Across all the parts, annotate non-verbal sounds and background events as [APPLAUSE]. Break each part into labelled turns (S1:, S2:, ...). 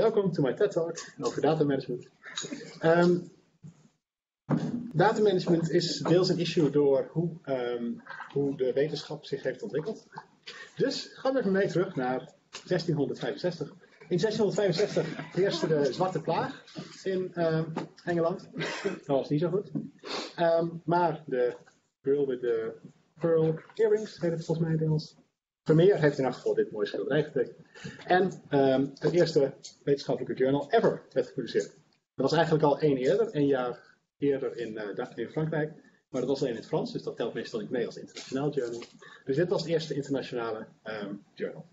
S1: Welkom to my TED Talk over data management. Um, data management is deels een issue door hoe, um, hoe de wetenschap zich heeft ontwikkeld. Dus gaan we even mee terug naar 1665. In 1665 heerste de zwarte plaag in um, Engeland. Dat was niet zo goed. maar de girl with the pearl earrings, heet het volgens mij Engels. Vermeer heeft in elk geval dit mooie schilderij getekend. En um, het eerste wetenschappelijke journal ever werd gepubliceerd. Dat was eigenlijk al één eerder, één jaar eerder in, uh, in Frankrijk. Maar dat was alleen in het Frans, dus dat telt meestal niet mee als internationaal journal. Dus dit was het eerste internationale um, journal.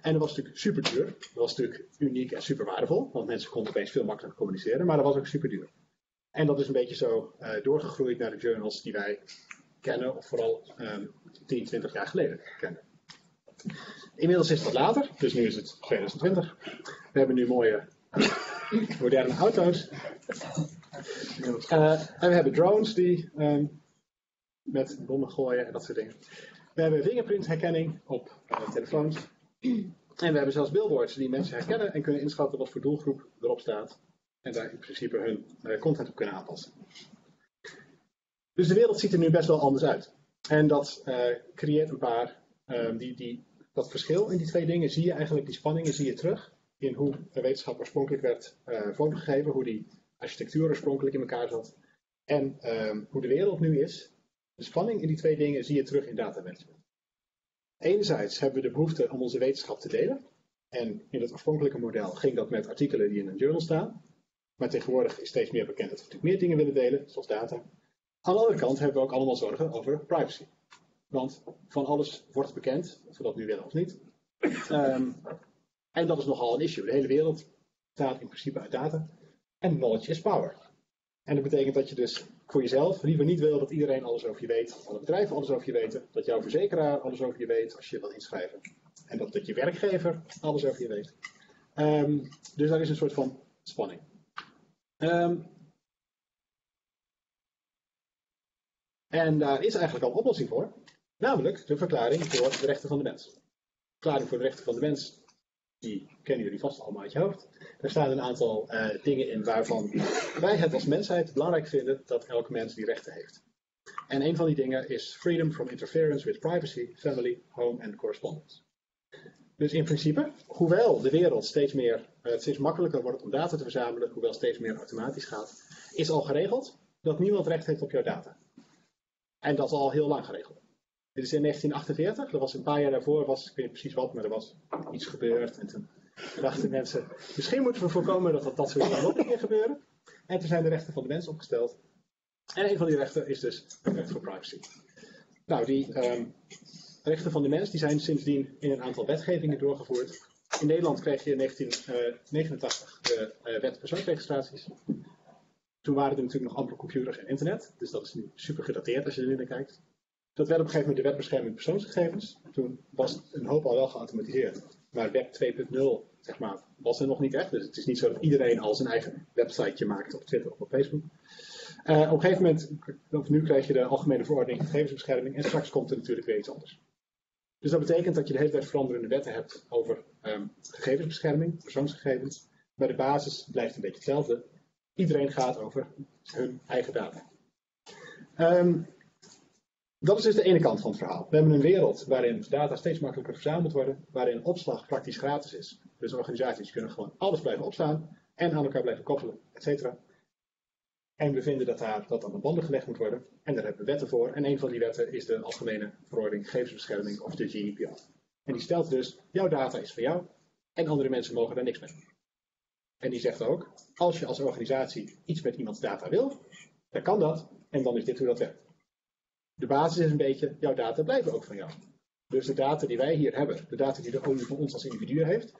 S1: En dat was natuurlijk super duur. Dat was natuurlijk uniek en super waardevol, want mensen konden opeens veel makkelijker communiceren, maar dat was ook super duur. En dat is een beetje zo uh, doorgegroeid naar de journals die wij kennen, of vooral um, 10, 20 jaar geleden kennen. Inmiddels is het later, dus nu is het 2020. We hebben nu mooie [LAUGHS] moderne auto's. Uh, en we hebben drones die um, met bommen gooien en dat soort dingen. We hebben fingerprint herkenning op uh, telefoons. En we hebben zelfs billboards die mensen herkennen en kunnen inschatten wat voor doelgroep erop staat. En daar in principe hun uh, content op kunnen aanpassen. Dus de wereld ziet er nu best wel anders uit. En dat creëert een paar um, die, die dat verschil in die twee dingen zie je eigenlijk, die spanningen zie je terug in hoe wetenschap oorspronkelijk werd uh, vormgegeven, hoe die architectuur oorspronkelijk in elkaar zat en um, hoe de wereld nu is. De spanning in die twee dingen zie je terug in datamanagement. Enerzijds hebben we de behoefte om onze wetenschap te delen. En in het oorspronkelijke model ging dat met artikelen die in een journal staan. Maar tegenwoordig is steeds meer bekend dat we natuurlijk meer dingen willen delen, zoals data. Aan de andere kant hebben we ook allemaal zorgen over privacy. Want van alles wordt bekend, of we dat nu willen of niet. Um, en dat is nogal een issue. De hele wereld bestaat in principe uit data. En knowledge is power. En dat betekent dat je dus voor jezelf liever niet wil dat iedereen alles over je weet. Dat alle bedrijven alles over je weten. Dat jouw verzekeraar alles over je weet als je je wil inschrijven. En dat, dat je werkgever alles over je weet. Um, dus daar is een soort van spanning. Um, en daar is eigenlijk al een oplossing voor. Namelijk de verklaring voor de rechten van de mens. De verklaring voor de rechten van de mens, die kennen jullie vast allemaal uit je hoofd. Daar staan een aantal uh, dingen in waarvan wij het als mensheid belangrijk vinden dat elke mens die rechten heeft. En een van die dingen is freedom from interference with privacy, family, home and correspondence. Dus in principe, hoewel de wereld steeds meer, uh, steeds makkelijker wordt om data te verzamelen, hoewel steeds meer automatisch gaat, is al geregeld dat niemand recht heeft op jouw data. En dat is al heel lang geregeld. Dit is in 1948, dat was een paar jaar daarvoor, was, ik weet niet precies wat, maar er was iets gebeurd. En toen dachten mensen, misschien moeten we voorkomen dat dat, dat soort dingen ook niet meer gebeuren. En toen zijn de rechten van de mens opgesteld. En een van die rechten is dus het recht voor privacy. Nou, die um, rechten van de mens die zijn sindsdien in een aantal wetgevingen doorgevoerd. In Nederland kreeg je in 1989 de uh, wet persoonsregistraties. Toen waren er natuurlijk nog amper computers en internet, dus dat is nu super gedateerd als je er nu naar kijkt. Dat werd op een gegeven moment de wetbescherming persoonsgegevens. Toen was een hoop al wel geautomatiseerd. Maar web 2.0 zeg maar, was er nog niet echt. Dus het is niet zo dat iedereen al zijn eigen websiteje maakt op Twitter of op Facebook. Uh, op een gegeven moment, of nu krijg je de Algemene Verordening Gegevensbescherming en straks komt er natuurlijk weer iets anders. Dus dat betekent dat je de hele tijd veranderende wetten hebt over um, gegevensbescherming, persoonsgegevens. Maar de basis blijft een beetje hetzelfde. Iedereen gaat over hun eigen data. Um, dat is dus de ene kant van het verhaal. We hebben een wereld waarin data steeds makkelijker verzameld worden, waarin opslag praktisch gratis is. Dus organisaties kunnen gewoon alles blijven opslaan en aan elkaar blijven koppelen, et cetera. En we vinden dat daar dat aan de banden gelegd moet worden. En daar hebben we wetten voor. En een van die wetten is de Algemene Verordening Gegevensbescherming of de GDPR. En die stelt dus, jouw data is van jou en andere mensen mogen daar niks mee. En die zegt ook, als je als organisatie iets met iemands data wil, dan kan dat. En dan is dit hoe dat werkt de basis is een beetje, jouw data blijven ook van jou. Dus de data die wij hier hebben, de data die de OU van ons als individu heeft,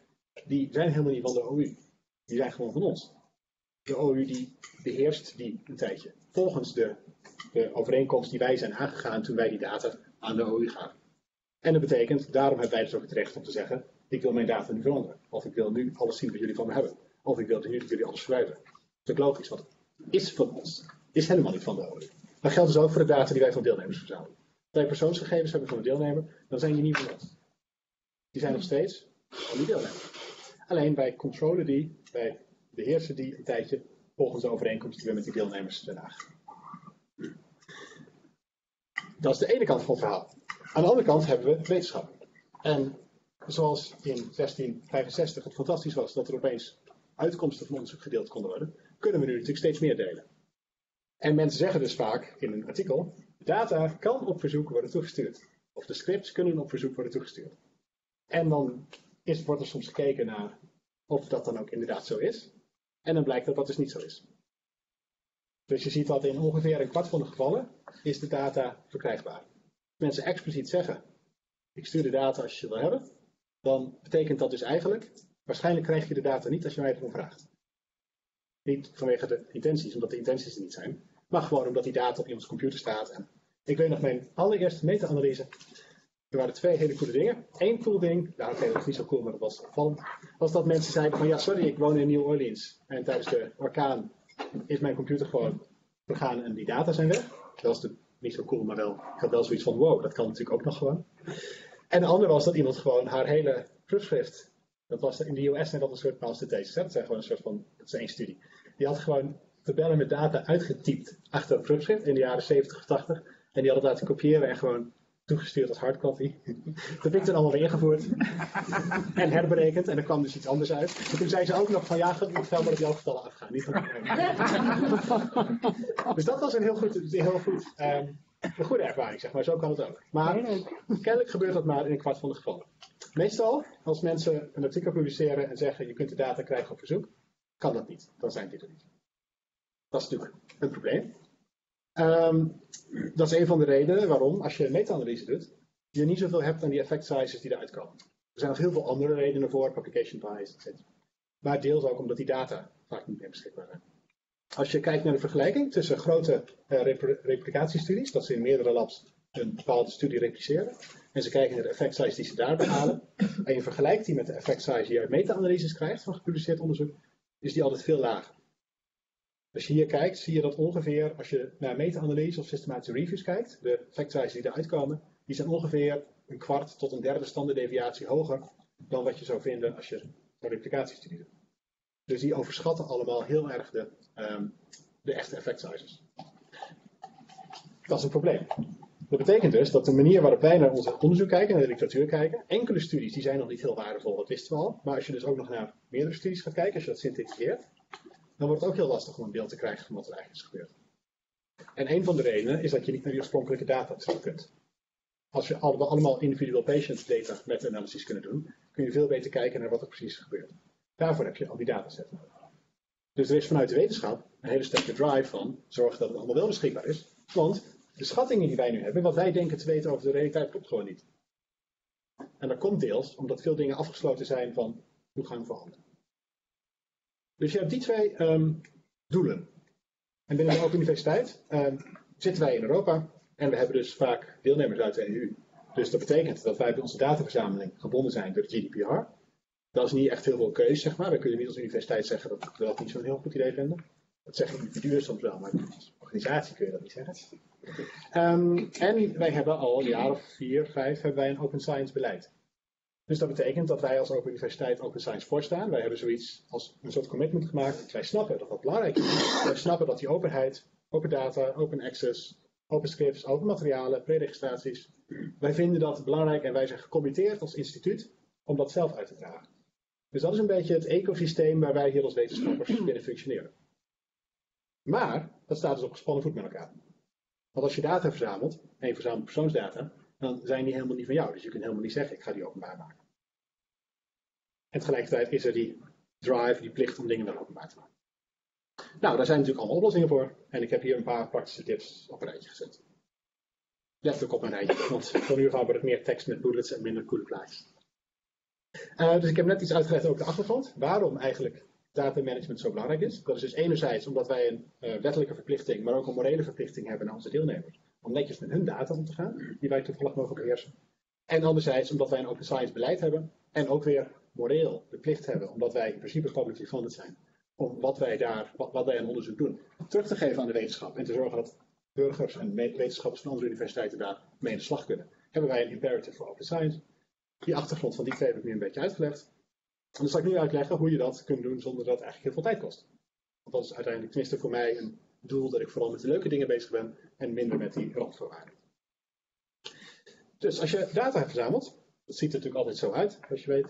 S1: die zijn helemaal niet van de OU. Die zijn gewoon van ons. De OU die beheerst die een tijdje. Volgens de, de overeenkomst die wij zijn aangegaan toen wij die data aan de OU gaven. En dat betekent, daarom hebben wij dus ook het recht om te zeggen, ik wil mijn data nu veranderen. Of ik wil nu alles zien wat jullie van me hebben. Of ik wil nu dat jullie alles verwijderen. Dat is logisch, want is van ons. Is helemaal niet van de OU. Dat geldt dus ook voor de data die wij van deelnemers verzamelen. Als wij persoonsgegevens hebben van een deelnemer, dan zijn die niet ons. Die zijn nog steeds van die deelnemer. Alleen wij controlen die, wij beheersen die een tijdje volgens de overeenkomst die we met die deelnemers Den Dat is de ene kant van het verhaal. Aan de andere kant hebben we wetenschap. En zoals in 1665 het fantastisch was dat er opeens uitkomsten van onderzoek gedeeld konden worden, kunnen we nu natuurlijk steeds meer delen. En mensen zeggen dus vaak in een artikel, data kan op verzoek worden toegestuurd. Of de scripts kunnen op verzoek worden toegestuurd. En dan is, wordt er soms gekeken naar of dat dan ook inderdaad zo is. En dan blijkt dat dat dus niet zo is. Dus je ziet dat in ongeveer een kwart van de gevallen is de data verkrijgbaar. Mensen expliciet zeggen, ik stuur de data als je ze wil hebben, dan betekent dat dus eigenlijk, waarschijnlijk krijg je de data niet als je mij erom vraagt. Niet vanwege de intenties, omdat de intenties er niet zijn, maar gewoon omdat die data op iemands computer staat. En ik weet nog mijn allereerste meta-analyse. Er waren twee hele coole dingen. Eén cool ding, nou oké, dat was niet zo cool, maar dat was opvallend, was dat mensen zeiden van ja, sorry, ik woon in New Orleans. En tijdens de orkaan is mijn computer gewoon vergaan en die data zijn weg. Dat was niet zo cool, maar wel, ik had wel zoiets van wow, dat kan natuurlijk ook nog gewoon. En de andere was dat iemand gewoon haar hele proefschrift, dat was in de US net al een soort master thesis, dat zijn gewoon een soort van, dat is één studie. Die had gewoon tabellen met data uitgetypt achter een proefschrift in de jaren 70 of 80. En die had het laten kopiëren en gewoon toegestuurd als hardcopy. [LAUGHS] dat heb ik toen allemaal weer ingevoerd. [LAUGHS] en herberekend. En er kwam dus iets anders uit. En toen zei ze ook nog van ja, het moet wel maar op jouw getallen afgaan. Niet [LAUGHS] dus dat was een heel goed, heel goed um, een goede ervaring, zeg maar. Zo kan het ook. Maar kennelijk gebeurt dat maar in een kwart van de gevallen. Meestal, als mensen een artikel publiceren en zeggen je kunt de data krijgen op verzoek, kan dat niet. Dan zijn die er niet. Dat is natuurlijk een probleem. Ehm, dat is een van de redenen waarom, als je meta-analyse doet, je niet zoveel hebt aan die effect sizes die eruit komen. Er zijn nog heel veel andere redenen voor, publication bias, etc. Maar deels ook omdat die data vaak niet meer beschikbaar zijn. Als je kijkt naar de vergelijking tussen grote uh, replicatiestudies, dat ze in meerdere labs een bepaalde studie repliceren, en ze kijken naar de effect size die ze daar behalen, en je vergelijkt die met de effect size die je uit meta-analyses krijgt van gepubliceerd onderzoek, is die altijd veel lager. Als je hier kijkt, zie je dat ongeveer, als je naar meta-analyse of systematische reviews kijkt, de size die eruit komen, die zijn ongeveer een kwart tot een derde standaarddeviatie hoger dan wat je zou vinden als je een replicatiestudie doet. Dus die overschatten allemaal heel erg de, um, de echte effect sizes. Dat is een probleem. Dat betekent dus dat de manier waarop wij naar onze onderzoek kijken, naar de literatuur kijken, enkele studies die zijn nog niet heel waardevol, dat wisten we al. Maar als je dus ook nog naar meerdere studies gaat kijken, als je dat synthetiseert, dan wordt het ook heel lastig om een beeld te krijgen van wat er eigenlijk is gebeurd. En een van de redenen is dat je niet naar die oorspronkelijke data terug kunt. Als we allemaal individual patient data met analysis kunnen doen, kun je veel beter kijken naar wat er precies is gebeurd. Daarvoor heb je al die dataset nodig. Dus er is vanuit de wetenschap een hele sterke drive van zorgen dat het allemaal wel beschikbaar is. Want de schattingen die wij nu hebben, wat wij denken te weten over de realiteit, klopt gewoon niet. En dat komt deels omdat veel dingen afgesloten zijn van toegang voor anderen. Dus je hebt die twee ehm, doelen. En binnen de Open Universiteit um, zitten wij in Europa en we hebben dus vaak deelnemers uit de EU. Dus dat betekent dat wij bij onze dataverzameling gebonden zijn door de GDPR. Dat is niet echt heel veel keuze, zeg maar. We kunnen niet als universiteit zeggen dat we dat niet zo'n heel goed idee vinden. Dat zeggen individuen soms wel, maar als organisatie kun je dat niet zeggen. Um, en wij hebben al een jaar of vier, vijf, hebben wij een open science beleid. Dus dat betekent dat wij als Open Universiteit Open Science voorstaan. Wij hebben zoiets als een soort commitment gemaakt. Wij snappen dat dat belangrijk is. Wij snappen dat die openheid, open data, open access, open scripts, open materialen, preregistraties. Wij vinden dat belangrijk en wij zijn gecommitteerd als instituut om dat zelf uit te dragen. Dus dat is een beetje het ecosysteem waar wij hier als wetenschappers binnen functioneren. Maar dat staat dus op gespannen voet met elkaar. Want als je data verzamelt, en je verzamelt persoonsdata, dan zijn die helemaal niet van jou. Dus je kunt helemaal niet zeggen, ik ga die openbaar maken. En tegelijkertijd is er die drive, die plicht om dingen wel openbaar te maken. Nou, daar zijn natuurlijk allemaal oplossingen voor. En ik heb hier een paar praktische tips op een rijtje gezet. Letterlijk op een rijtje, want van nu wordt het meer tekst met bullets en minder coole plaatjes. Uh, dus ik heb net iets uitgelegd over de achtergrond. Waarom eigenlijk data management zo belangrijk is. Dat is dus enerzijds omdat wij een uh, wettelijke verplichting, maar ook een morele verplichting hebben naar onze deelnemers. Om netjes met hun data om te gaan, die wij toevallig mogen beheersen. En anderzijds omdat wij een open science beleid hebben. En ook weer moreel de plicht hebben, omdat wij in principe publicly funded zijn, om wat wij daar, wat, wij aan onderzoek doen, terug te geven aan de wetenschap. En te zorgen dat burgers en wetenschappers van andere universiteiten daar mee in de slag kunnen. Hebben wij een imperative voor open science. Die achtergrond van die twee heb ik nu een beetje uitgelegd. dan zal ik nu uitleggen hoe je dat kunt doen zonder dat het eigenlijk heel veel tijd kost. Want dat is uiteindelijk, tenminste voor mij, een doel dat ik vooral met de leuke dingen bezig ben en minder met die randvoorwaarden. Dus als je data hebt verzameld, dat ziet er natuurlijk altijd zo uit, als je weet.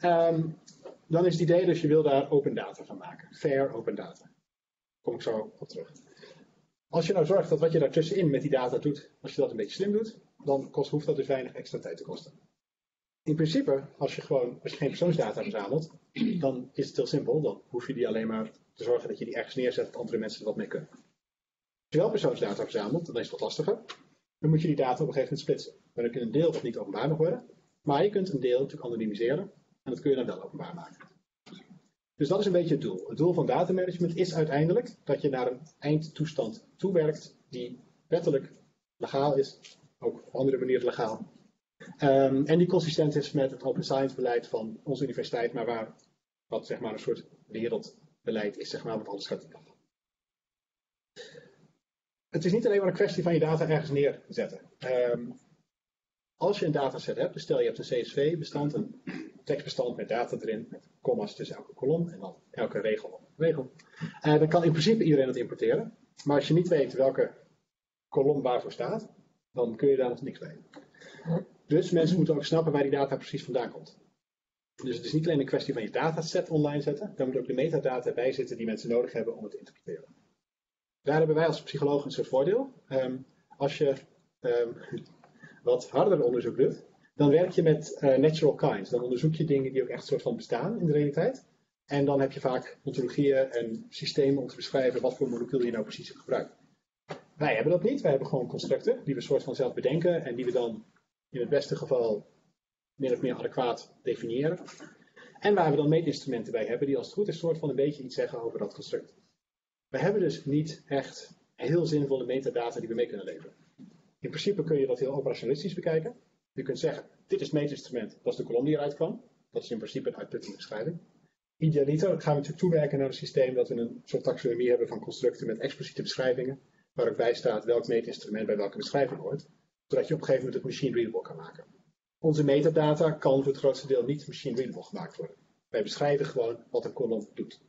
S1: Ehm, dan is het idee dus je wil daar open data van maken. Fair open data. Daar kom ik zo op terug. Als je nou zorgt dat wat je daartussenin met die data doet, als je dat een beetje slim doet, dan kost, hoeft dat dus weinig extra tijd te kosten. In principe, als je gewoon als je geen persoonsdata verzamelt, dan is het heel simpel. Dan hoef je die alleen maar te zorgen dat je die ergens neerzet dat andere mensen er wat mee kunnen. Als je wel persoonsdata verzamelt, dan is het wat lastiger. Dan moet je die data op een gegeven moment splitsen. Dan kun je een deel wat niet openbaar mag worden, maar je kunt een deel natuurlijk anonimiseren en dat kun je dan wel openbaar maken. Dus dat is een beetje het doel. Het doel van datamanagement is uiteindelijk dat je naar een eindtoestand toewerkt die wettelijk legaal is, ook op andere manieren legaal. Um, en die consistent is met het open science beleid van onze universiteit, maar waar wat zeg maar een soort wereldbeleid is, zeg maar, wat alles gaat. Het is niet alleen maar een kwestie van je data ergens neerzetten. Um, als je een dataset hebt, dus stel je hebt een CSV-bestand, een tekstbestand met data erin, met commas tussen elke kolom en dan elke regel op regel. Uh, dan kan in principe iedereen het importeren. Maar als je niet weet welke kolom waarvoor staat, dan kun je daar nog niks mee. Dus mensen moeten ook snappen waar die data precies vandaan komt. Dus het is niet alleen een kwestie van je dataset online zetten, daar moet ook de metadata bij zitten die mensen nodig hebben om het te interpreteren. Daar hebben wij als psycholoog een soort voordeel. Um, als je um, wat harder onderzoek doet, dan werk je met uh, natural kinds. Dan onderzoek je dingen die ook echt soort van bestaan in de realiteit. En dan heb je vaak ontologieën en systemen om te beschrijven wat voor molecuul je nou precies gebruikt. Wij hebben dat niet. Wij hebben gewoon constructen die we soort van zelf bedenken en die we dan in het beste geval min of meer adequaat definiëren. En waar we dan meetinstrumenten bij hebben die als het goed is soort van een beetje iets zeggen over dat construct. We hebben dus niet echt heel zinvolle metadata die we mee kunnen leveren. In principe kun je dat heel operationalistisch bekijken. Je kunt zeggen, dit is meetinstrument, dat is de kolom die eruit kwam. Dat is in principe een uitputtende beschrijving. Idealiter gaan we natuurlijk toewerken naar een systeem dat we een soort taxonomie hebben van constructen met expliciete beschrijvingen, waar ook bij staat welk meetinstrument bij welke beschrijving hoort, zodat je op een gegeven moment het machine readable kan maken. Onze metadata kan voor het grootste deel niet machine readable gemaakt worden. Wij beschrijven gewoon wat een kolom doet.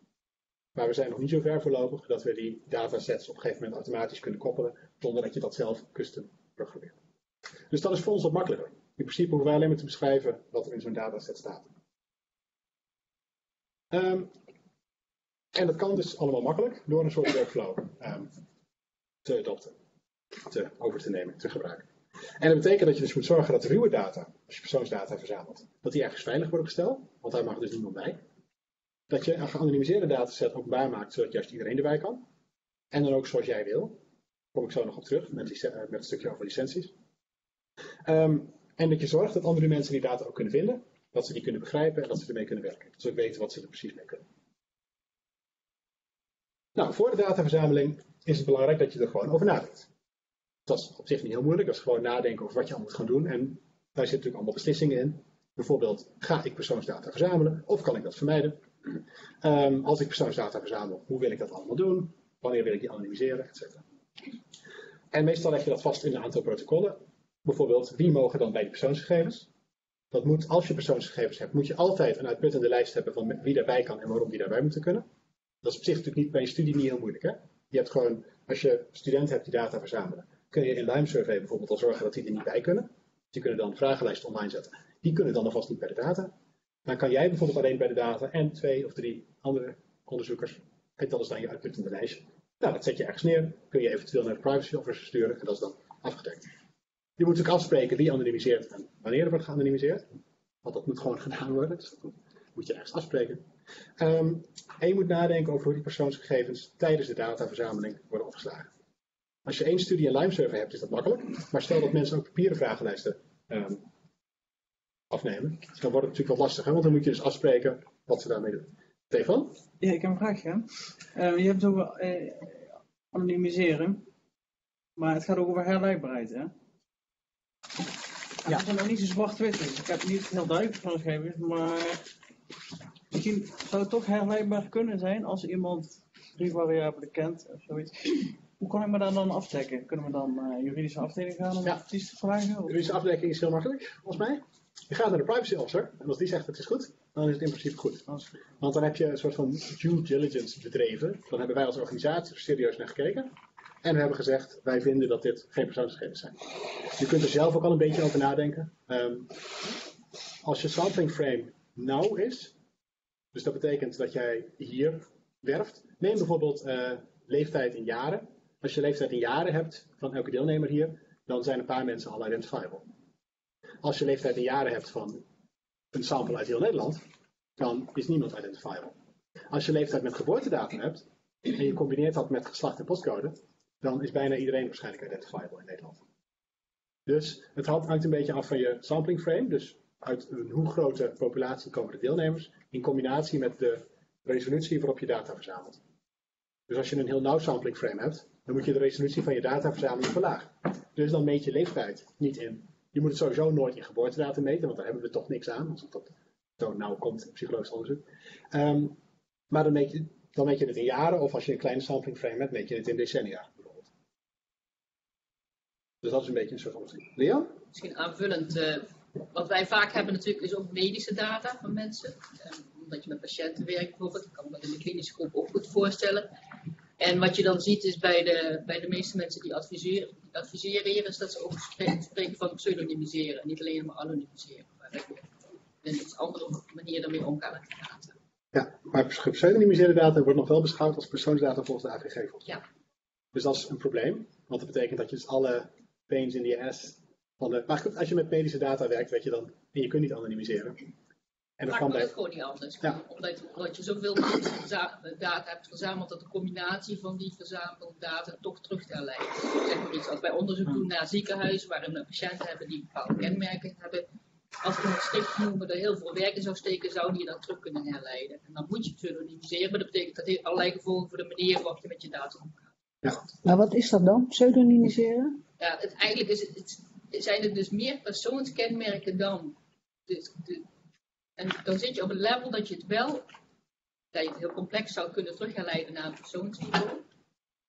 S1: Maar we zijn nog niet zo ver voorlopig dat we die datasets op een gegeven moment automatisch kunnen koppelen, zonder dat je dat zelf custom Dus dat is voor ons wat makkelijker. In principe hoeven wij alleen maar te beschrijven wat er in zo'n dataset staat. Um, en dat kan dus allemaal makkelijk door een soort workflow um, te adopten, te over te nemen, te gebruiken. En dat betekent dat je dus moet zorgen dat de ruwe data, als je persoonsdata verzamelt, dat die ergens veilig worden gesteld, want daar mag dus niemand bij. Dat je een geanonimiseerde dataset openbaar maakt, zodat juist iedereen erbij kan. En dan ook zoals jij wil. Kom ik zo nog op terug met, met een stukje over licenties. Um, en dat je zorgt dat andere mensen die data ook kunnen vinden, dat ze die kunnen begrijpen en dat ze ermee kunnen werken. Dat ze ook weten wat ze er precies mee kunnen. Nou, voor de dataverzameling is het belangrijk dat je er gewoon over nadenkt. Dat is op zich niet heel moeilijk, dat is gewoon nadenken over wat je allemaal moet gaan doen. En daar zitten natuurlijk allemaal beslissingen in. Bijvoorbeeld, ga ik persoonsdata verzamelen of kan ik dat vermijden? Um, als ik persoonsdata verzamel, hoe wil ik dat allemaal doen? Wanneer wil ik die anonimiseren, etc. En meestal leg je dat vast in een aantal protocollen. Bijvoorbeeld, wie mogen dan bij die persoonsgegevens? Dat moet, als je persoonsgegevens hebt, moet je altijd een uitputtende lijst hebben van wie daarbij kan en waarom die daarbij moeten kunnen. Dat is op zich natuurlijk niet bij een studie niet heel moeilijk. Hè? Je hebt gewoon, als je studenten hebt die data verzamelen, kun je in Lime Survey bijvoorbeeld al zorgen dat die er niet bij kunnen. Die kunnen dan een vragenlijst online zetten. Die kunnen dan alvast niet bij de data. Dan kan jij bijvoorbeeld alleen bij de data en twee of drie andere onderzoekers. En dat is dan je uitputtende lijstje. Nou, dat zet je ergens neer. Kun je eventueel naar de privacy officer sturen en dat is dan afgedekt. Je moet ook afspreken wie anonimiseert en wanneer er wordt geanonimiseerd. Want dat moet gewoon [LAUGHS] gedaan worden. Dus dat moet je ergens afspreken. Um, en je moet nadenken over hoe die persoonsgegevens tijdens de dataverzameling worden opgeslagen. Als je één studie en Lime Survey hebt, is dat makkelijk. Maar stel dat mensen ook papieren vragenlijsten um, afnemen, dan wordt het natuurlijk wat lastiger. Want dan moet je dus afspreken wat ze daarmee doen. Stefan?
S2: Ja, ik heb een vraagje. Uh, je hebt het over uh, anonimiseren. Maar het gaat ook over herleidbaarheid, hè? Ja. Het zijn nog niet zo zwart-wit. Dus ik heb niet heel duidelijk van gegeven, maar misschien zou het toch herleidbaar kunnen zijn als iemand drie variabelen kent of zoiets. Hoe kan ik me daar dan afdekken? Kunnen we dan uh, juridische afdeling gaan om ja. precies te vragen?
S1: Juridische afdekking is heel makkelijk, volgens mij. Je gaat naar de privacy officer en als die zegt het is goed, dan is het in principe goed. Want dan heb je een soort van due diligence bedreven. Dan hebben wij als organisatie er serieus naar gekeken. En we hebben gezegd, wij vinden dat dit geen persoonsgegevens zijn. Je kunt er zelf ook al een beetje over nadenken. Ehm, als je sampling frame nauw is, dus dat betekent dat jij hier werft. Neem bijvoorbeeld eh, leeftijd in jaren. Als je leeftijd in jaren hebt van elke deelnemer hier, dan zijn een paar mensen al identifiable. Als je leeftijd in jaren hebt van een sample uit heel Nederland, dan is niemand identifiable. Als je leeftijd met geboortedatum hebt, en je combineert dat met geslacht en postcode, dan is bijna iedereen waarschijnlijk identifiable in Nederland. Dus het hangt een beetje af van je sampling frame, dus uit een hoe grote populatie komen de deelnemers, in combinatie met de resolutie waarop je data verzamelt. Dus als je een heel nauw sampling frame hebt, dan moet je de resolutie van je dataverzameling verlagen. Dus dan meet je leeftijd niet in. Je moet het sowieso nooit in geboortedatum meten, want daar hebben we toch niks aan, als tot zo nauw komt in onderzoek. Ehm, maar dan meet, je, dan meet je het in jaren, of als je een kleine sampling frame hebt, meet je het in decennia bijvoorbeeld. Dus dat is een beetje een soort van. Leon?
S3: Misschien aanvullend. eh, wat wij vaak hebben natuurlijk is ook medische data van mensen. Eh, omdat je met patiënten werkt bijvoorbeeld. Ik kan me dat in de klinische groep ook goed voorstellen. En wat je dan ziet is bij de, bij de meeste mensen die adviseren, die adviseren hier, is dat ze ook spreken, van pseudonymiseren. Niet alleen maar anonymiseren. Maar een andere manier daarmee omgaan met de data.
S1: Ja, maar gepseudonymiseerde data wordt nog wel beschouwd als persoonsdata volgens de AVG.
S3: Ja.
S1: Dus dat is een probleem, want dat betekent dat je dus alle pains in the ass van de... Maar goed, als je met medische data werkt, weet je dan, en je kunt niet anonymiseren. En dat
S3: Vaak kan
S1: bij...
S3: het gewoon niet anders.
S1: Ja.
S3: Omdat, omdat je zoveel verza- data hebt verzameld, dat de combinatie van die verzamelde data toch terug te herleiden. is. Zeg maar iets, als wij onderzoek doen naar ziekenhuizen waarin we patiënten hebben die bepaalde kenmerken hebben, als we het strikt noemen er heel veel werk in zou steken, zou die je dan terug kunnen herleiden. En dan moet je pseudonymiseren, maar dat betekent dat heeft allerlei gevolgen voor de manier waarop je met je data omgaat.
S4: Maar wat is dat dan? Pseudonymiseren?
S3: Ja, het, eigenlijk is het, het, zijn er dus meer persoonskenmerken dan. Dus, de, en dan zit je op een level dat je het wel, dat je het heel complex zou kunnen terugherleiden naar een persoonsniveau.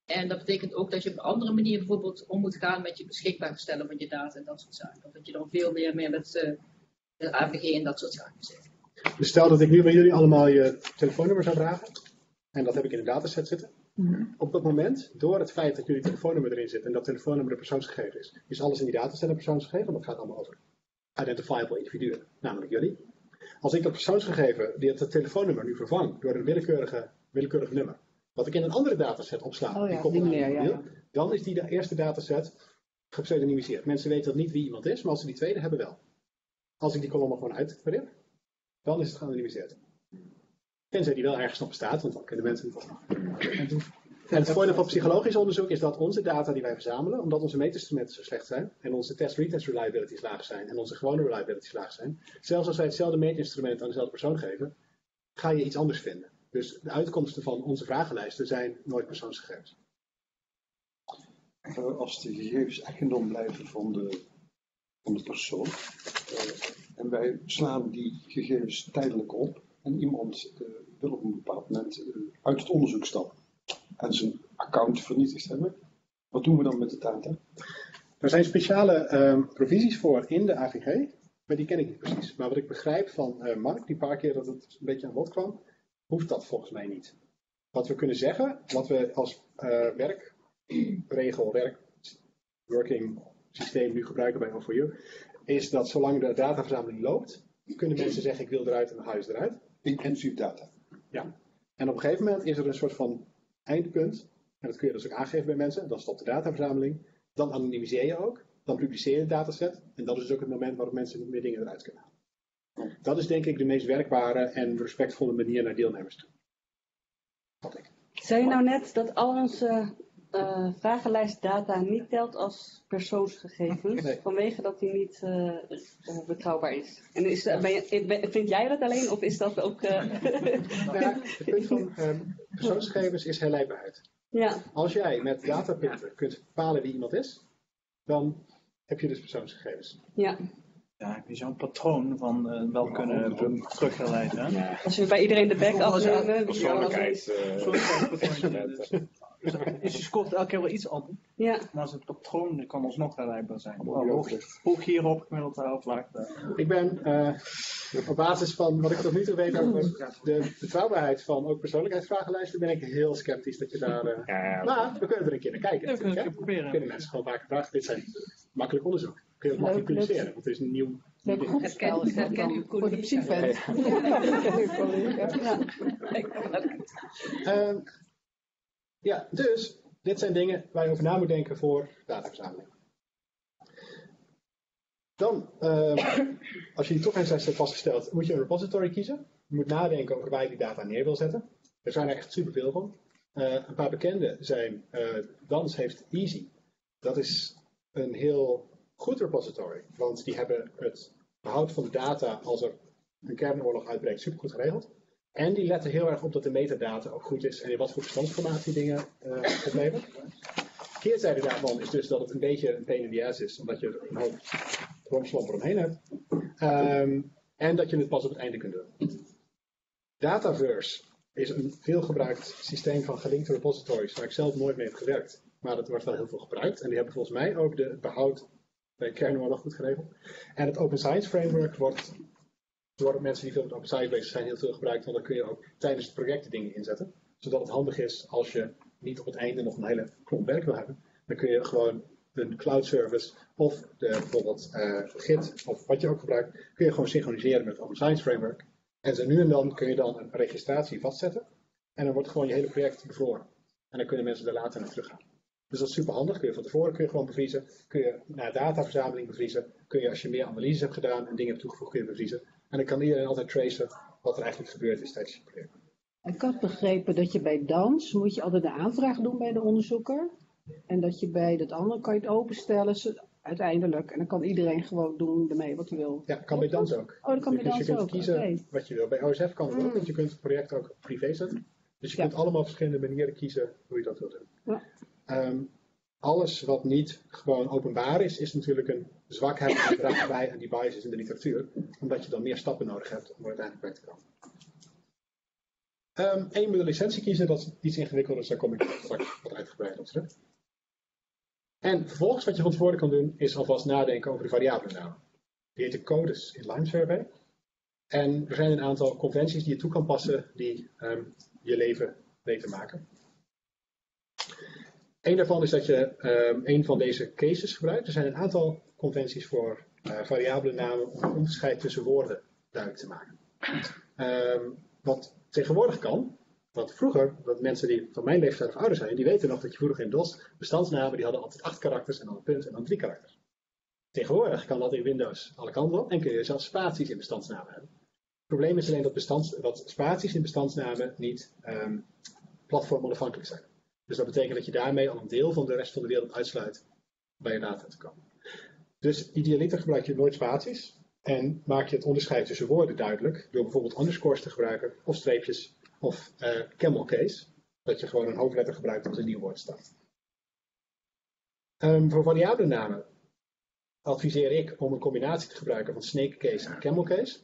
S3: En dat betekent ook dat je op een andere manier bijvoorbeeld om moet gaan met je beschikbaar stellen van je data en dat soort zaken. Dat je dan veel meer, meer met eh, de AVG en dat soort zaken zit.
S1: Dus stel dat ik nu bij jullie allemaal je telefoonnummer zou vragen, en dat heb ik in een dataset zitten. Op dat moment, door het feit dat jullie telefoonnummer erin zit en dat telefoonnummer een persoonsgegeven is, is alles in die dataset een persoonsgegeven, want dat gaat allemaal over identifiable individuen, namelijk jullie. Als ik dat persoonsgegeven, die het telefoonnummer nu vervang door een willekeurige, willekeurig nummer, wat ik in een andere dataset opsla,
S4: Oh ja,
S1: die
S4: ja,
S1: mobiel, dan is die de eerste dataset gepseudonymiseerd. Mensen weten dat niet wie iemand is, maar als ze die tweede hebben wel. Als ik die kolommen gewoon uitrip, dan is het geanonimiseerd. Tenzij die wel ergens nog bestaat, want dan kunnen mensen het nog. En het voordeel van psychologisch onderzoek is dat onze data die wij verzamelen, omdat onze meetinstrumenten zo slecht zijn, en onze test-retest reliabilities laag zijn, en onze gewone reliabilities laag zijn, zelfs als wij hetzelfde meetinstrument aan dezelfde persoon geven, ga je iets anders vinden. Dus de uitkomsten van onze vragenlijsten zijn nooit persoonsgegevens.
S5: Eh, als de gegevens eigendom blijven van de, van de persoon eh, en wij slaan die gegevens tijdelijk op en iemand eh, wil op een bepaald moment uit het onderzoek stappen en zijn account vernietigd hebben, wat doen we dan met de data?
S1: Er zijn speciale ehm, provisies voor in de AVG, maar die ken ik niet precies. Maar wat ik begrijp van eh, Mark, die paar keer dat het een beetje aan bod kwam, hoeft dat volgens mij niet. Wat we kunnen zeggen, wat we als eh, werkregel, werk, working systeem nu gebruiken bij O4U, is dat zolang de dataverzameling loopt, kunnen mensen zeggen ik wil eruit en huis eruit.
S5: Inclusief data.
S1: Ja. En op een gegeven moment is er een soort van eindpunt. En dat kun je dus ook aangeven bij mensen. Dan stopt de dataverzameling. Dan anonimiseer je ook. Dan publiceer je het dataset. En dat is dus ook het moment waarop mensen niet meer dingen eruit kunnen halen. Dat is denk ik de meest werkbare en respectvolle manier naar deelnemers toe. Wat ik.
S4: Zei je nou net dat al onze eh vragenlijstdata niet telt als persoonsgegevens,
S1: Nee.
S4: vanwege dat die niet eh, eh, betrouwbaar is? En is, ben je, ben- vind jij dat alleen of is dat ook... eh, [LAUGHS]
S1: Nou ja, het punt van ehm, persoonsgegevens is herleidbaarheid.
S4: ja,
S1: Als jij met datapunten kunt bepalen wie iemand is, dan heb je dus persoonsgegevens.
S4: ja.
S2: Ja, heb je zo'n patroon van eh, wel kunnen terugherleiden. hè?
S4: Als we bij iedereen de back afnemen...
S6: Persoonlijkheid.
S4: alles-
S6: eh,
S2: Zo'n patroon.
S6: experimenten.
S2: Dus Dus je scoort elke keer wel iets op.
S4: Ja,
S2: Maar als het patroon dan kan alsnog herleidbaar zijn.
S5: Allemaal
S2: Nou, hoog, hoog hierop, gemiddeld daarop, laag daar.
S1: Ik ben eh, op basis van wat ik tot nu toe weet over de betrouwbaarheid van ook persoonlijkheidsvragenlijsten, ben ik heel sceptisch dat je daar. eh, Maar we kunnen er een keer naar kijken.
S2: Ja, we kunnen het proberen.
S1: kunnen mensen gewoon vaker vragen. Dit zijn makkelijk onderzoek. Kun je het makkelijk publiceren, want het is een nieuw.
S6: Leuk
S1: ding.
S6: groepspel is dat
S3: Herken
S6: dan voor de
S3: collega.
S6: psyfan.
S1: Ehm, ja, dus dit zijn dingen waar je over na moet denken voor dataverzameling. Dan, ehm, [COUGHS] als je die toegangslijst hebt vastgesteld, moet je een repository kiezen. Je moet nadenken over waar je die data neer wil zetten. Er zijn er echt superveel van. Eh, een paar bekende zijn, eh, Dans heeft Easy. Dat is een heel goed repository, want die hebben het behoud van de data als er een kernoorlog uitbreekt supergoed geregeld. En die letten heel erg op dat de metadata ook goed is en in wat voor bestandsformaat die dingen eh opleveren. Keerzijde daarvan is dus dat het een beetje een pain in is, omdat je een hoop rompslomp omheen hebt. Ehm, en dat je het pas op het einde kunt doen. Dataverse is een veelgebruikt systeem van gelinkte repositories, waar ik zelf nooit mee heb gewerkt. Maar dat wordt wel heel veel gebruikt. En die hebben volgens mij ook de, behoud bij kernoorlog goed geregeld. En het Open Science Framework wordt door mensen die veel met Open Science zijn heel veel gebruikt. Want dan kun je ook tijdens het project dingen inzetten. Zodat het handig is als je niet op het einde nog een hele klomp werk wil hebben. Dan kun je gewoon een cloud service of de, bijvoorbeeld eh, Git of wat je ook gebruikt, kun je gewoon synchroniseren met het Open Science Framework. En zo nu en dan kun je dan een registratie vastzetten. En dan wordt gewoon je hele project bevroren. En dan kunnen mensen er later naar teruggaan. Dus dat is super handig. Kun je van tevoren kun je gewoon bevriezen. Kun je naar dataverzameling bevriezen. Kun je als je meer analyses hebt gedaan en dingen hebt toegevoegd, kun je bevriezen. En dan kan iedereen altijd tracen wat er eigenlijk gebeurd is tijdens je project.
S6: Ik had begrepen dat je bij dans moet je altijd de aanvraag doen bij de onderzoeker. En dat je bij dat andere kan je het openstellen uiteindelijk. En dan kan iedereen gewoon doen ermee wat hij wil.
S1: Ja, kan bij dans ook.
S6: Oh, dat kan bij
S1: dus je
S6: dans
S1: kunt
S6: ook.
S1: kiezen wat je wil. Bij OSF kan het ook,
S6: Mm.
S1: want je kunt het project ook privé zetten. Dus je
S6: Ja.
S1: kunt allemaal verschillende manieren kiezen hoe je dat wil doen.
S6: Ja.
S1: Ehm, alles wat niet gewoon openbaar is, is natuurlijk een zwakheid en draagt bij aan die biases in de literatuur. Omdat je dan meer stappen nodig hebt om er uiteindelijk bij te komen. Ehm en je moet licentie kiezen, dat is iets ingewikkelder, dus daar kom ik straks wat uitgebreider op terug. En vervolgens wat je van tevoren kan doen, is alvast nadenken over de variabelen Die de codes in Lime Survey. En er zijn een aantal conventies die je toe kan passen die ehm, je leven beter maken. Eén daarvan is dat je ehm, een van deze cases gebruikt. Er zijn een aantal conventies voor eh variabele namen om onderscheid tussen woorden duidelijk te maken. Ehm, wat tegenwoordig kan, want vroeger, dat mensen die van mijn leeftijd of ouder zijn, die weten nog dat je vroeger in DOS bestandsnamen, die hadden altijd acht karakters en dan een punt en dan drie karakters. Tegenwoordig kan dat in Windows alle kanten op en kun je zelfs spaties in bestandsnamen hebben. Het probleem is alleen dat, bestands, dat spaties in bestandsnamen niet ehm, platform onafhankelijk zijn. Dus dat betekent dat je daarmee al een deel van de rest van de wereld uitsluit bij je data te komen. Dus idealiter gebruik je nooit spaties en maak je het onderscheid tussen woorden duidelijk door bijvoorbeeld underscores te gebruiken of streepjes of eh, camel case. Dat je gewoon een hoofdletter gebruikt als een nieuw woord staat. Ehm, voor variabele namen adviseer ik om een combinatie te gebruiken van snake case en camel case.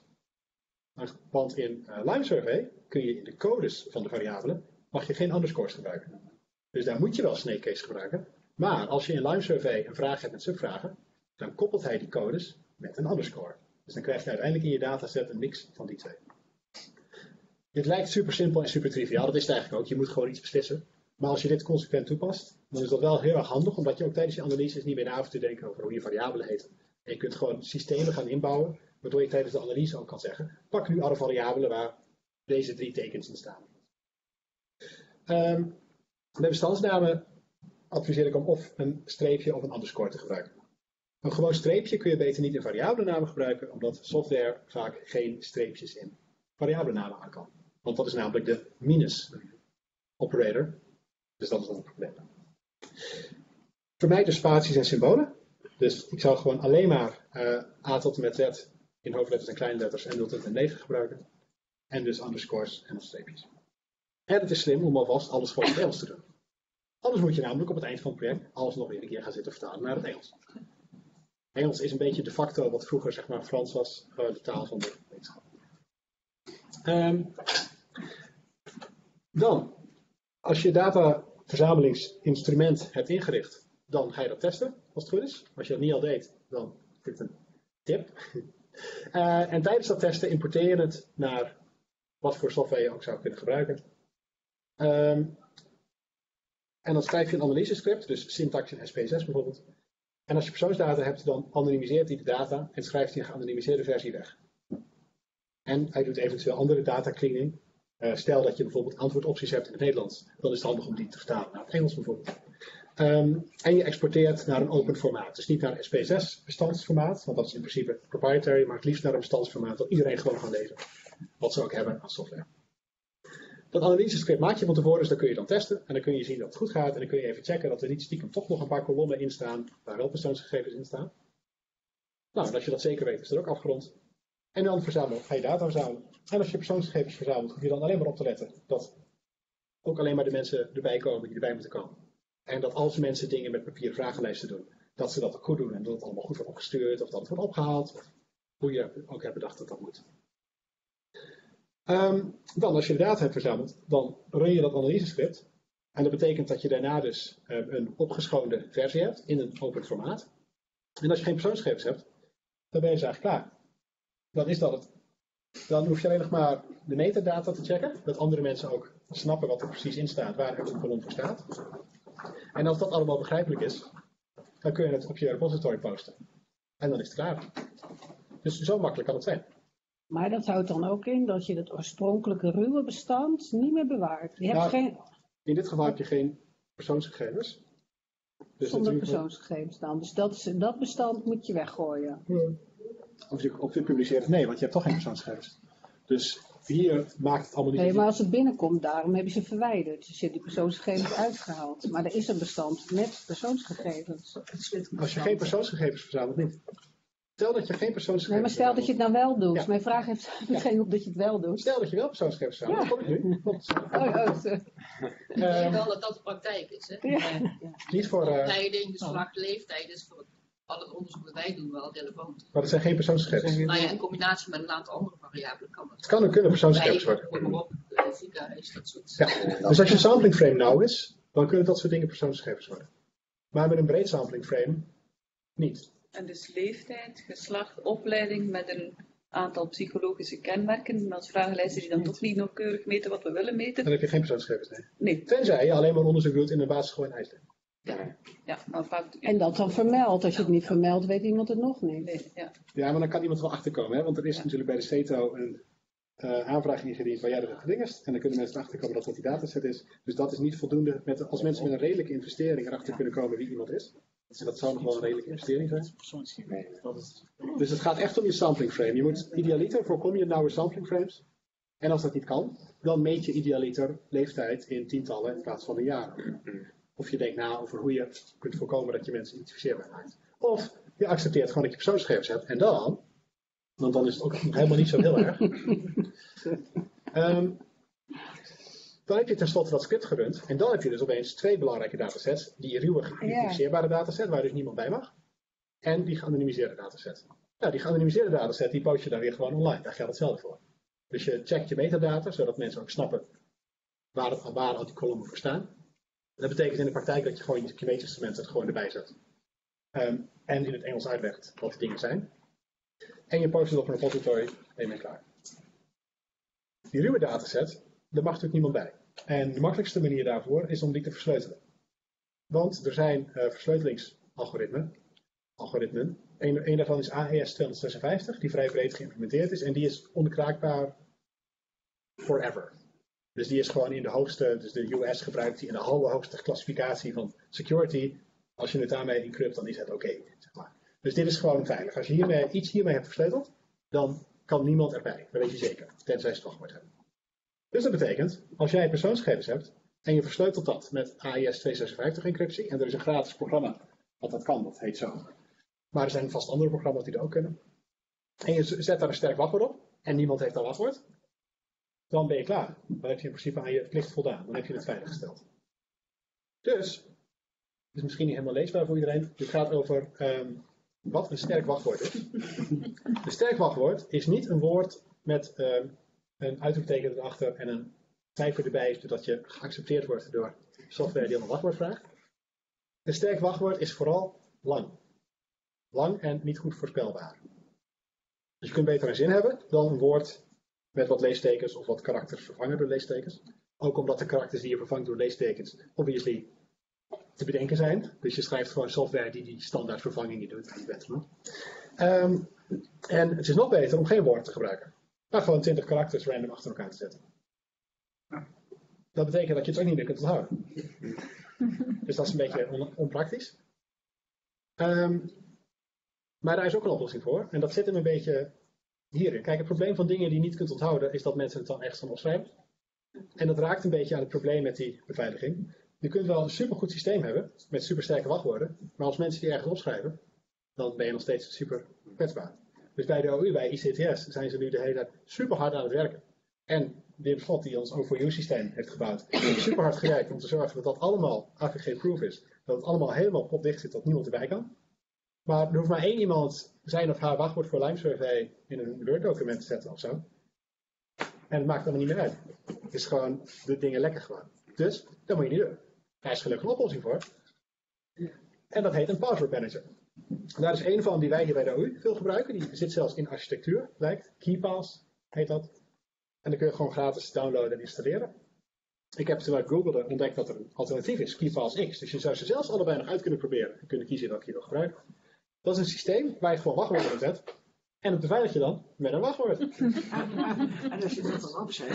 S1: Want in uh, Lime Survey kun je in de codes van de variabelen mag je geen underscores gebruiken. Dus daar moet je wel snake case gebruiken. Maar als je in Lime Survey een vraag hebt met subvragen, dan koppelt hij die codes met een underscore. Dus dan krijg je uiteindelijk in je dataset een mix van die twee. Dit lijkt super simpel en super triviaal, dat is het eigenlijk ook. Je moet gewoon iets beslissen. Maar als je dit consequent toepast, dan is dat wel heel erg handig, omdat je ook tijdens je analyses niet meer na hoeft te denken over hoe je variabelen heet. En je kunt gewoon systemen gaan inbouwen, waardoor je tijdens de analyse ook kan zeggen, pak nu alle variabelen waar deze drie tekens in staan. Um, bij bestandsnamen adviseer ik om of een streepje of een underscore te gebruiken. Een gewoon streepje kun je beter niet in variabele namen gebruiken, omdat software vaak geen streepjes in variabele namen aan kan. Want dat is namelijk de minus operator. Dus dat is dan een probleem. Vermijd de spaties en symbolen. Dus ik zou gewoon alleen maar uh, A tot en met Z in hoofdletters en kleinletters en 0 tot en 9 gebruiken. En dus underscores en streepjes. En het is slim om alvast alles voor het Engels te doen. Anders moet je namelijk op het eind van het project alles nog weer een keer gaan zitten vertalen naar het Engels. Engels is een beetje de facto wat vroeger zeg maar Frans was, gewoon de taal van de wetenschap. Um, dan, als je data verzamelingsinstrument hebt ingericht, dan ga je dat testen, als het goed is. Als je dat niet al deed, dan is dit een tip. [LAUGHS] Eh, en tijdens dat testen importeer je het naar wat voor software je ook zou kunnen gebruiken. Ehm, en dan schrijf je een analysescript, dus syntax in SPSS bijvoorbeeld. En als je persoonsdata hebt, dan anonimiseert hij de data en schrijft hij een geanonimiseerde versie weg. En hij doet eventueel andere data cleaning. Eh, stel dat je bijvoorbeeld antwoordopties hebt in het Nederlands, dan is het handig om die te vertalen naar het Engels bijvoorbeeld. Ehm, en je exporteert naar een open formaat. Dus niet naar een SPSS bestandsformaat, want dat is in principe proprietary, maar het liefst naar een bestandsformaat dat iedereen gewoon kan lezen. Wat ze ook hebben als software. Dat analysescript maak je van tevoren, dus dan kun je dan testen. En dan kun je zien dat het goed gaat. En dan kun je even checken dat er niet stiekem toch nog een paar kolommen in staan, waar wel persoonsgegevens in staan. Nou, en als je dat zeker weet, is dat ook afgerond. En dan verzamel, ga je data verzamelen. En als je persoonsgegevens verzamelt, hoef je dan alleen maar op te letten dat ook alleen maar de mensen erbij komen die erbij moeten komen. En dat als mensen dingen met papieren vragenlijsten doen, dat ze dat ook goed doen en dat het allemaal goed wordt opgestuurd of dat het wordt opgehaald. Of hoe je ook hebt bedacht dat dat moet. Ehm, dan, als je de data hebt verzameld, dan run je dat analysescript. En dat betekent dat je daarna dus eh, een opgeschoonde versie hebt in een open formaat. En als je geen persoonsgegevens hebt, dan ben je dus eigenlijk klaar. Dan is dat het. Dan hoef je alleen nog maar de metadata te checken, dat andere mensen ook snappen wat er precies in staat, waar elke kolom voor staat. En als dat allemaal begrijpelijk is, dan kun je het op je repository posten. En dan is het klaar. Dus zo makkelijk kan het zijn.
S6: Maar dat houdt dan ook in dat je het oorspronkelijke ruwe bestand niet meer bewaart. Je hebt
S1: Nou,
S6: geen,
S1: In dit geval heb je geen persoonsgegevens. Dus
S6: zonder persoonsgegevens dan. Dus dat, is, dat bestand moet je weggooien.
S1: Of je op dit publiceert, nee, want je hebt toch geen persoonsgegevens. Dus hier maakt het allemaal niet
S6: Nee, maar als het binnenkomt, daarom heb je ze verwijderd. Dus je hebt die persoonsgegevens uitgehaald. Maar er is een bestand met persoonsgegevens.
S1: Als je geen persoonsgegevens verzamelt, niet. Stel dat je geen persoonsgegevens
S6: Nee, maar stel dat je het nou wel doet.
S1: Ja.
S6: Mijn vraag heeft geen [LAUGHS] op dat je het wel doet.
S1: Stel dat je wel persoonsgegevens verzamelt, dat kom ik nu. Want, [LAUGHS]
S6: Oh, oh.
S3: Ik denk
S1: ehm,
S3: wel dat dat de praktijk is. Hè?
S6: Ja.
S1: niet voor, eh,
S3: Opleiding, geslacht, leeftijd is voor al het onderzoek dat wij doen wel relevant.
S1: maar het zijn geen persoonsgegevens.
S3: Nou ja, in combinatie met een aantal andere variabelen kan
S1: Het
S3: dat.
S1: kan ook kunnen persoonsgegevens worden.
S3: op, ziekenhuis, dat soort
S1: Ja. Dus als je sampling frame nou is, dan kunnen dat soort dingen persoonsgegevens worden. Maar met een breed sampling frame niet.
S7: En dus leeftijd, geslacht, opleiding met een aantal psychologische kenmerken, als vragenlijsten die dan toch niet nauwkeurig meten wat we willen meten.
S1: Dan heb je geen persoonsgegevens, nee.
S7: Nee,
S1: Tenzij je alleen maar onderzoek doet in de basisschool in IJsland.
S7: ja, maar vaak.
S6: En dat dan vermeld. Als je het niet vermeldt, weet iemand het nog niet.
S7: Nee, ja.
S1: Ja, maar dan kan iemand wel achterkomen, hè? want er is natuurlijk bij de CETO een eh, aanvraag ingediend waar jij er gedingest. En dan kunnen mensen erachter komen dat dat die dataset is. Dus dat is niet voldoende. Met, als mensen met een redelijke investering erachter kunnen komen wie iemand is. En dat zou nog wel een redelijke investering zijn. Dus het gaat echt om je sampling frame. Je moet idealiter voorkom je nauwe sampling frames. En als dat niet kan, dan meet je idealiter leeftijd in tientallen in plaats van een jaar. Of je denkt na over hoe je kunt voorkomen dat je mensen identificeerbaar maakt. Of je accepteert gewoon dat je persoonsgegevens hebt. En dan, want dan is het ook nog helemaal niet zo heel erg. [LAUGHS] Ehm, dan heb je tenslotte dat script gerund. En dan heb je dus opeens twee belangrijke datasets. Die ruwe geïdentificeerbare dataset, waar dus niemand bij mag. En die geanonimiseerde dataset. Nou, die geanonimiseerde dataset, die post je dan weer gewoon online. Daar geldt hetzelfde voor. Dus je checkt je metadata, zodat mensen ook snappen waar, het, waar al die kolommen voor staan. Dat betekent in de praktijk dat je gewoon je meetinstrumenten er gewoon erbij zet. Ehm, en in het Engels uitlegt wat de dingen zijn. En je post het op een repository en je bent klaar. Die ruwe dataset, daar mag natuurlijk niemand bij. En de makkelijkste manier daarvoor is om die te versleutelen. Want er zijn eh, versleutelingsalgoritmen. Algoritmen. Daarvan is AES 256, die vrij breed geïmplementeerd is. En die is onkraakbaar forever. Dus die is gewoon in de hoogste, dus de US gebruikt die in de allerhoogste klassificatie van security. Als je het daarmee encrypt, dan is het oké. zeg maar. Dus dit is gewoon veilig. Als je hiermee, iets hiermee hebt versleuteld, dan kan niemand erbij. Dat weet je zeker. Tenzij ze het wachtwoord hebben. Dus dat betekent, als jij persoonsgegevens hebt en je versleutelt dat met AES 256 encryptie, en er is een gratis programma wat dat kan, dat heet zo. Maar er zijn vast andere programma's die dat ook kunnen. En je zet daar een sterk wachtwoord op, en niemand heeft dat wachtwoord, dan ben je klaar. Dan heb je in principe aan je plicht voldaan. Dan heb je het veiliggesteld. Dus, het is misschien niet helemaal leesbaar voor iedereen. Dit gaat over ehm, wat een sterk wachtwoord is. [LAUGHS] Een sterk wachtwoord is niet een woord met ehm, een uitroepteken erachter en een cijfer erbij, zodat je geaccepteerd wordt door software die om een wachtwoord vraagt. Een sterk wachtwoord is vooral lang. Lang en niet goed voorspelbaar. Dus je kunt beter een zin hebben dan een woord met wat leestekens of wat karakters vervangen door leestekens. Ook omdat de karakters die je vervangt door leestekens obviously te bedenken zijn. Dus je schrijft gewoon software die die standaard vervangingen doet. Die. Ehm, en het is nog beter om geen woord te gebruiken. Maar gewoon 20 karakters random achter elkaar te zetten. Dat betekent dat je het ook niet meer kunt onthouden. [LAUGHS] dus dat is een beetje on- onpraktisch. Ehm, maar daar is ook een oplossing voor. En dat zit hem een beetje hierin. Kijk, het probleem van dingen die je niet kunt onthouden is dat mensen het dan ergens gaan opschrijven. En dat raakt een beetje aan het probleem met die beveiliging. Je kunt wel een supergoed systeem hebben met supersterke wachtwoorden. Maar als mensen die ergens opschrijven, dan ben je nog steeds super kwetsbaar. Dus bij de OU, bij ICTS, zijn ze nu de hele tijd super hard aan het werken. En Wim Schot, die ons O4U systeem heeft gebouwd, heeft super hard gewerkt om te zorgen dat dat allemaal AVG-proof is. Dat het allemaal helemaal popdicht zit, dat niemand erbij kan. Maar er hoeft maar één iemand zijn of haar wachtwoord voor Lime Survey in een Word-document te zetten of zo. En het maakt allemaal niet meer uit. Het is gewoon, de dingen lekker gewoon. Dus, dat moet je niet doen. Daar is gelukkig een oplossing voor. En dat heet een password manager. Daar is één van die wij hier bij de OU veel gebruiken. Die zit zelfs in architectuur, lijkt. KeyPass heet dat. En dan kun je gewoon gratis downloaden en installeren. Ik heb toen ik googelde ontdekt dat er een alternatief is, KeyPass X. Dus je zou ze zelfs allebei nog uit kunnen proberen. En kunnen kiezen welke je wil gebruiken. Dat is een systeem waar je gewoon wachtwoorden in zet. En dat beveilig je dan met een wachtwoord. [LAUGHS]
S8: En als je dat dan opzet.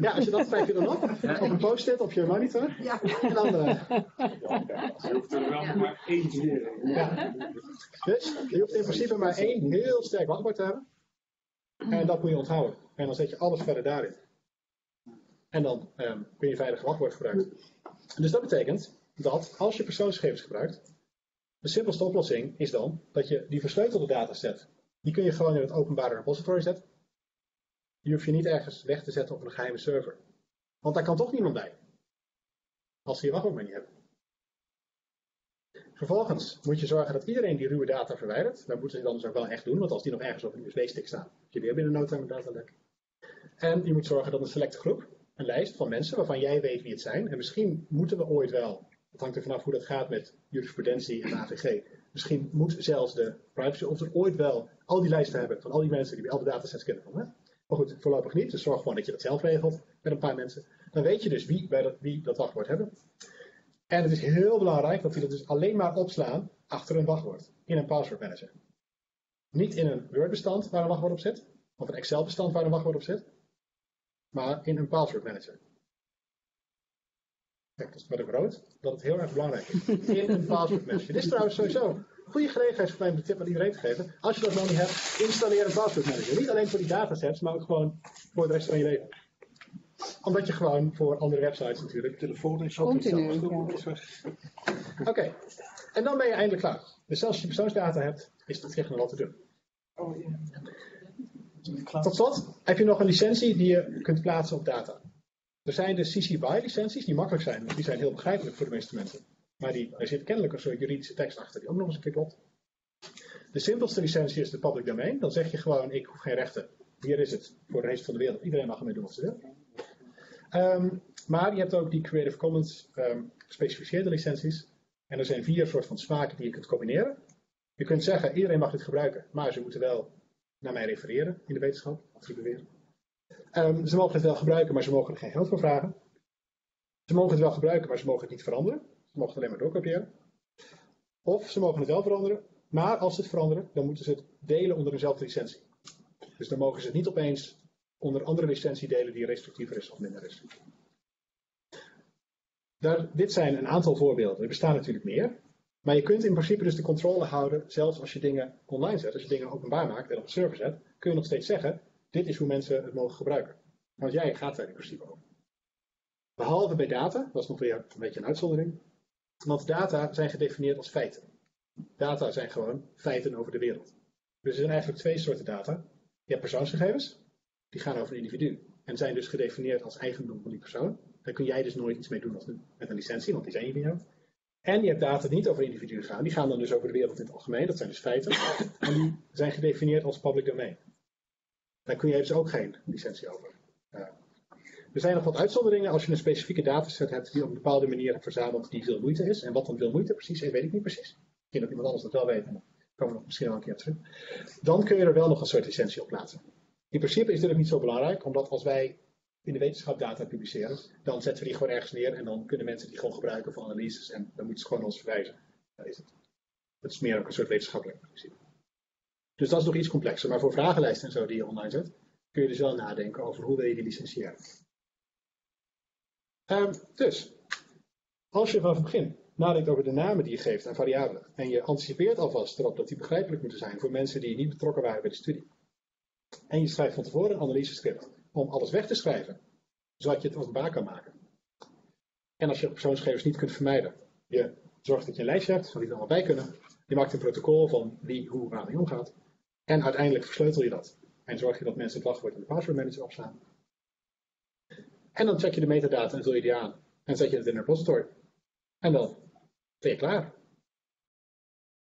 S1: Ja, als je dat schrijf je dan op, op een post-it op je monitor.
S8: Ja.
S1: En dan, eh,
S9: Je hoeft er wel nog maar één te leren.
S1: ja. Dus je hoeft in principe maar één heel sterk wachtwoord te hebben. En dat moet je onthouden. En dan zet je alles verder daarin. En dan ehm, kun je veilig wachtwoord gebruiken. Dus dat betekent dat als je persoonsgegevens gebruikt, de simpelste oplossing is dan dat je die versleutelde dataset, die kun je gewoon in het openbare repository zetten. Die hoef je niet ergens weg te zetten op een geheime server. Want daar kan toch niemand bij. Als ze je wachtwoord maar niet hebben. Vervolgens moet je zorgen dat iedereen die ruwe data verwijdert. Dat moeten ze dan dus ook wel echt doen, want als die nog ergens op een USB-stick staan, heb je weer binnen no time een datalek. En je moet zorgen dat een selecte groep, een lijst van mensen waarvan jij weet wie het zijn. En misschien moeten we ooit wel, het hangt er vanaf hoe dat gaat met jurisprudentie en AVG. Misschien moet zelfs de privacy officer ooit wel al die lijsten hebben van al die mensen die bij al de datasets kennen. Hè? Maar goed, voorlopig niet. Dus zorg gewoon dat je dat zelf regelt met een paar mensen. Dan weet je dus wie, bij dat, wie dat wachtwoord hebben. En het is heel belangrijk dat die dat dus alleen maar opslaan achter een wachtwoord. In een password manager. Niet in een Word bestand waar een wachtwoord op zit. Of een Excel bestand waar een wachtwoord op zit. Maar in een password manager. Kijk, dat is wat ik rood. Dat het heel erg belangrijk is. In een password manager. Dit is trouwens sowieso een goede gelegenheid voor mij om de tip aan iedereen te geven. Als je dat nog niet hebt, installeer een password manager. Niet alleen voor die datasets, maar ook gewoon voor de rest van je leven. Omdat je gewoon voor andere websites natuurlijk.
S5: telefoon
S6: Continu.
S5: Is weg.
S1: Oké, en dan ben je eindelijk klaar. Dus als je persoonsdata hebt, is het op zich nog wat te doen.
S2: Oh.
S1: Tot slot heb je nog een licentie die je kunt plaatsen op data. Er zijn de CC BY licenties die makkelijk zijn, want die zijn heel begrijpelijk voor de meeste mensen. Maar die, er zit kennelijk een soort juridische tekst achter die ook nog eens een keer klopt. De simpelste licentie is de public domain. Dan zeg je gewoon, ik hoef geen rechten. Hier is het voor de rest van de wereld. Iedereen mag ermee doen wat ze wil. Ehm, maar je hebt ook die Creative Commons ehm, gespecificeerde licenties. En er zijn vier soort van smaken die je kunt combineren. Je kunt zeggen, iedereen mag dit gebruiken, maar ze moeten wel naar mij refereren in de wetenschap, attribueren. Ehm, ze mogen het wel gebruiken, maar ze mogen er geen geld voor vragen. Ze mogen het wel gebruiken, maar ze mogen het niet veranderen. Ze mogen het alleen maar doorkopiëren. Of ze mogen het wel veranderen, maar als ze het veranderen, dan moeten ze het delen onder eenzelfde licentie. Dus dan mogen ze het niet opeens onder andere licentie delen die restrictiever is of minder restrictief. Daar, dit zijn een aantal voorbeelden. Er bestaan natuurlijk meer. Maar je kunt in principe dus de controle houden, zelfs als je dingen online zet, als je dingen openbaar maakt en op een server zet, kun je nog steeds zeggen, dit is hoe mensen het mogen gebruiken. Want jij gaat daar in principe over. Behalve bij data, dat is nog weer een beetje een uitzondering. Want data zijn gedefinieerd als feiten. Data zijn gewoon feiten over de wereld. Dus er zijn eigenlijk twee soorten data. Je hebt persoonsgegevens, die gaan over een individu. En zijn dus gedefinieerd als eigendom van die persoon. Daar kun jij dus nooit iets mee doen met een licentie, want die zijn niet van jou. En je hebt data die niet over individuen gaan. Die gaan dan dus over de wereld in het algemeen. Dat zijn dus feiten. En die zijn gedefinieerd als public domain. Daar kun je dus ook geen licentie over. Er zijn nog wat uitzonderingen als je een specifieke dataset hebt die op een bepaalde manier verzameld die veel moeite is. En wat dan veel moeite precies is, weet ik niet precies. Misschien dat iemand anders dat wel weet. Dan komen we misschien wel een keer terug. Dan kun je er wel nog een soort licentie op plaatsen. In principe is dit ook niet zo belangrijk, omdat als wij in de wetenschap data publiceren, dan zetten we die gewoon ergens neer en dan kunnen mensen die gewoon gebruiken voor analyses en dan moeten ze gewoon ons verwijzen. Dat is het. Het is meer ook een soort wetenschappelijk principe. Dus dat is nog iets complexer. Maar voor vragenlijsten en zo die je online zet, kun je dus wel nadenken over hoe wil je die licentiëren. Ehm, dus, als je vanaf het begin nadenkt over de namen die je geeft aan variabelen en je anticipeert alvast erop dat die begrijpelijk moeten zijn voor mensen die niet betrokken waren bij de studie. En je schrijft van tevoren een analysescript om alles weg te schrijven, zodat je het openbaar kan maken. En als je persoonsgegevens niet kunt vermijden, je zorgt dat je een lijstje hebt van die er allemaal bij kunnen. Je maakt een protocol van wie, hoe, waar mee omgaat. En uiteindelijk versleutel je dat. En zorg je dat mensen het wachtwoord in de password manager opslaan. En dan check je de metadata en vul je die aan. En zet je het in een repository. En dan ben je klaar.